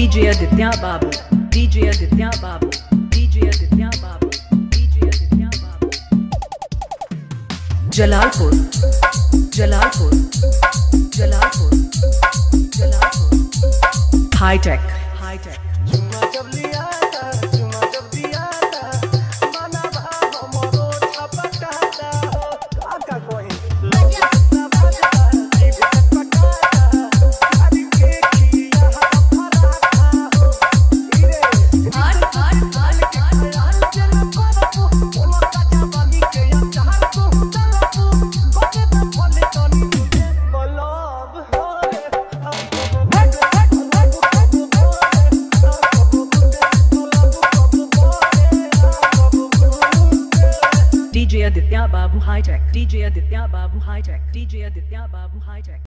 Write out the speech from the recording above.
Aditya Babu, DJ Aditya Babu, DJ Aditya Babu, DJ Aditya Babu. Jalalpur, Jalalpur, Jalalpur, Jalalpur. High tech, high tech. DJ Aditya Babu High Tech, DJ Aditya Babu High Tech, DJ Aditya Babu High Tech.